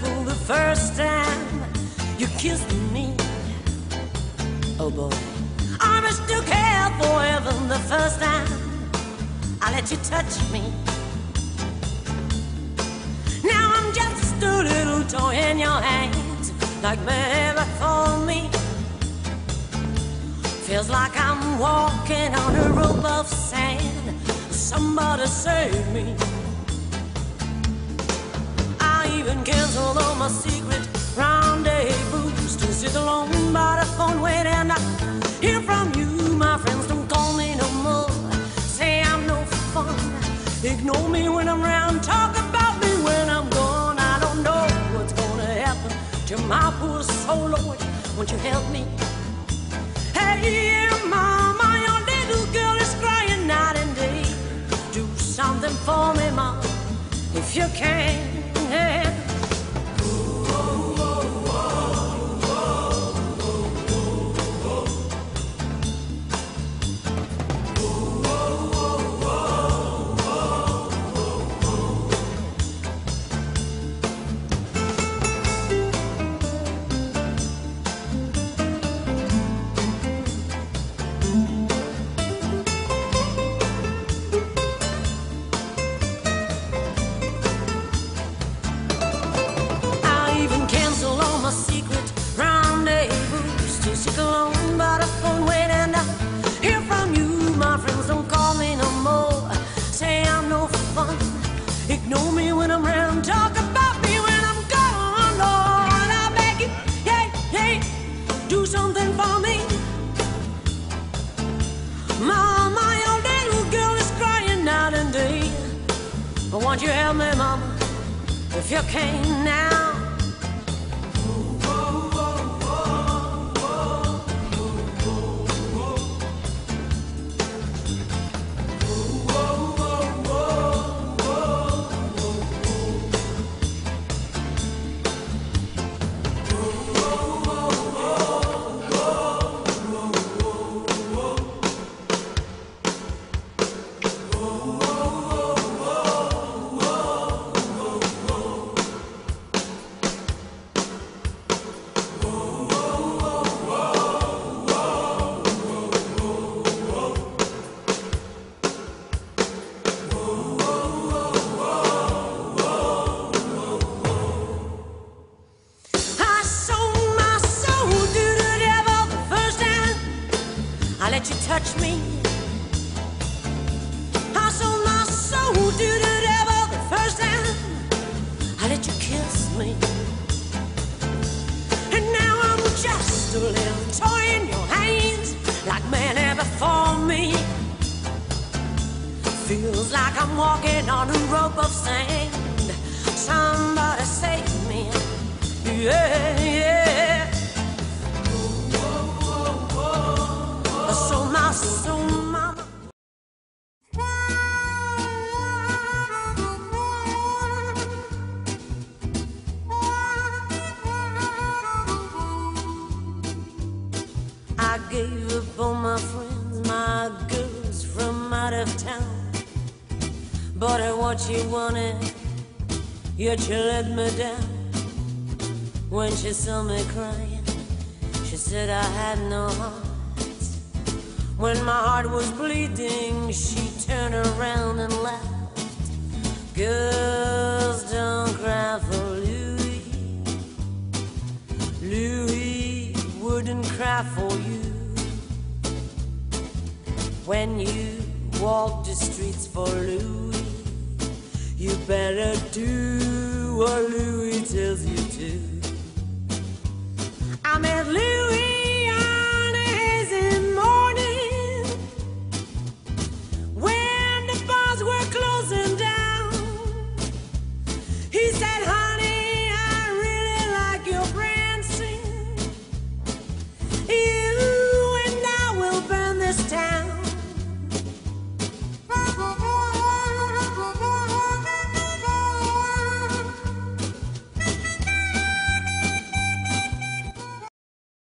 the first time you kissed me. Oh boy, I still care more even the first time I let you touch me. Now I'm just a little toy in your hands, like Mary told me. Feels like I'm walking on a rope of sand. Somebody save me. My secret rendezvous to sit alone by the phone waiting to hear from you. My friends don't call me no more. Say I'm no fun. Ignore me when I'm around. Talk about me when I'm gone. I don't know what's gonna happen to my poor soul, Lord. Won't you help me? Hey, mama, your little girl is crying night and day. Do something for me, mom, if you can. Sit alone by the phone waiting to hear from you. My friends don't call me no more. Say I'm no fun. Ignore me when I'm around. Talk about me when I'm gone. Lord, I beg you, hey, hey, do something for me. Mama, your little girl is crying night and day. But won't you help me, Mama? if you can now. Let you touch me. I sold my soul to the devil the first time I let you kiss me. And now I'm just a little toy in your hands, like man ever for me. Feels like I'm walking on a I gave up on my friends, my girls from out of town. Bought her what she wanted, yet she let me down. When she saw me crying, she said I had no heart. When my heart was bleeding, she turned around and laughed. Girls for you. When you walk the streets for Louis, you better do what Louis tells you to.